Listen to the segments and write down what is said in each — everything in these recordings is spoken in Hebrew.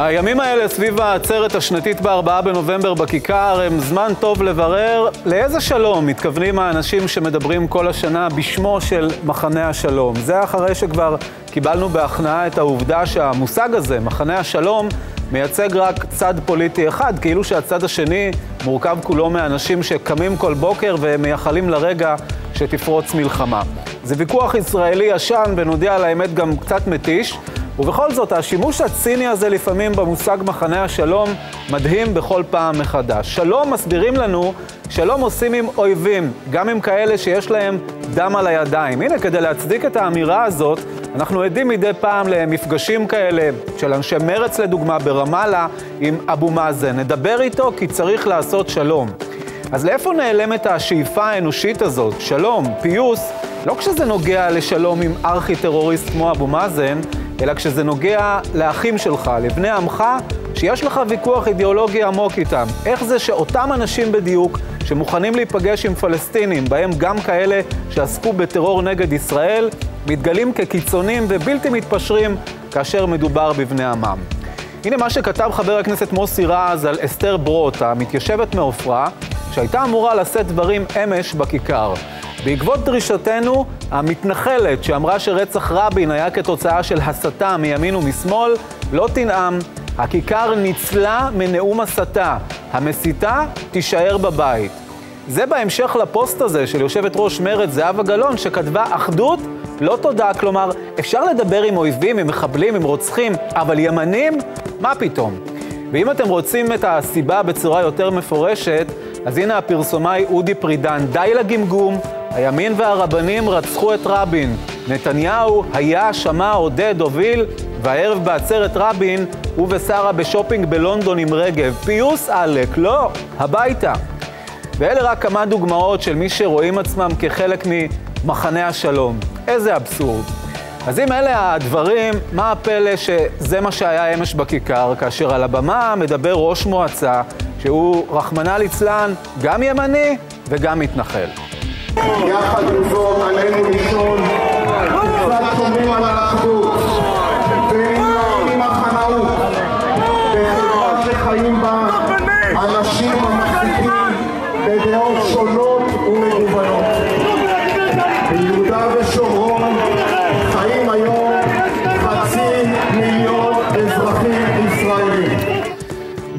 הימים האלה סביב העצרת השנתית בארבעה בנובמבר בכיכר הם זמן טוב לברר לאיזה שלום מתכוונים האנשים שמדברים כל השנה בשמו של מחנה השלום. זה אחרי שכבר קיבלנו בהכנעה את העובדה שהמושג הזה, מחנה השלום, מייצג רק צד פוליטי אחד, כאילו שהצד השני מורכב כולו מאנשים שקמים כל בוקר ומייחלים לרגע שתפרוץ מלחמה. זה ויכוח ישראלי ישן ונודיע על האמת גם קצת מתיש. ובכל זאת, השימוש הציני הזה לפעמים במושג מחנה השלום מדהים בכל פעם מחדש. שלום מסבירים לנו, שלום עושים עם אויבים, גם עם כאלה שיש להם דם על הידיים. הנה, כדי להצדיק את האמירה הזאת, אנחנו עדים מדי פעם למפגשים כאלה של אנשי מרץ לדוגמה ברמאללה עם אבו מאזן. נדבר איתו כי צריך לעשות שלום. אז לאיפה נעלמת השאיפה האנושית הזאת? שלום, פיוס, לא כשזה נוגע לשלום עם ארכי-טרוריסט כמו אבו מאזן, אלא כשזה נוגע לאחים שלך, לבני עמך, שיש לך ויכוח אידיאולוגי עמוק איתם. איך זה שאותם אנשים בדיוק, שמוכנים להיפגש עם פלסטינים, בהם גם כאלה שעסקו בטרור נגד ישראל, מתגלים כקיצונים ובלתי מתפשרים כאשר מדובר בבני עמם. הנה מה שכתב חבר הכנסת מוסי רז על אסתר ברוט, המתיישבת מעופרה, שהייתה אמורה לשאת דברים אמש בכיכר. בעקבות דרישתנו, המתנחלת שאמרה שרצח רבין היה כתוצאה של הסתה מימין ומשמאל, לא תנאם. הכיכר ניצלה מנאום הסתה. המסיתה תישאר בבית. זה בהמשך לפוסט הזה של יושבת ראש מרצ זהבה גלאון, שכתבה אחדות, לא תודה. כלומר, אפשר לדבר עם אויבים, עם מחבלים, עם רוצחים, אבל ימנים? מה פתאום? ואם אתם רוצים את הסיבה בצורה יותר מפורשת, אז הנה הפרסומאי אודי פרידן, די לגמגום, הימין והרבנים רצחו את רבין. נתניהו היה, שמע, עודד, הוביל, והערב בעצרת רבין הוא ושרה בשופינג בלונדון עם רגב. פיוס עלק, לא, הביתה. ואלה רק כמה דוגמאות של מי שרואים עצמם כחלק ממחנה השלום. איזה אבסורד. אז אם אלה הדברים, מה הפלא שזה מה שהיה אמש בכיכר, כאשר על הבמה מדבר ראש מועצה, שהוא, רחמנא ליצלן, גם ימני וגם מתנחל. יחד עם זאת עלינו לשאול כיצד שומרים על האחדות ונמנעים מהחנאות בחברה שחיים בה אנשים המחזיקים בדעות שונות ומגוונות. ביהודה ושומרון חיים היום חצי מיליון אזרחים ישראלים.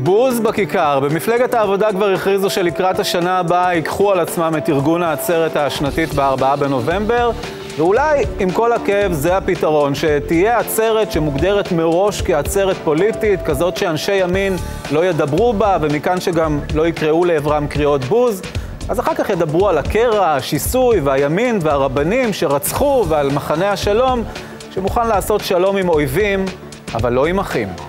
בוז בכיכר. במפלגת העבודה כבר הכריזו שלקראת השנה הבאה ייקחו על עצמם את ארגון העצרת השנתית בארבעה בנובמבר, ואולי עם כל הכאב זה הפתרון, שתהיה עצרת שמוגדרת מראש כעצרת פוליטית, כזאת שאנשי ימין לא ידברו בה, ומכאן שגם לא יקראו לעברם קריאות בוז. אז אחר כך ידברו על הקרע, השיסוי והימין והרבנים שרצחו ועל מחנה השלום, שמוכן לעשות שלום עם אויבים, אבל לא עם אחים.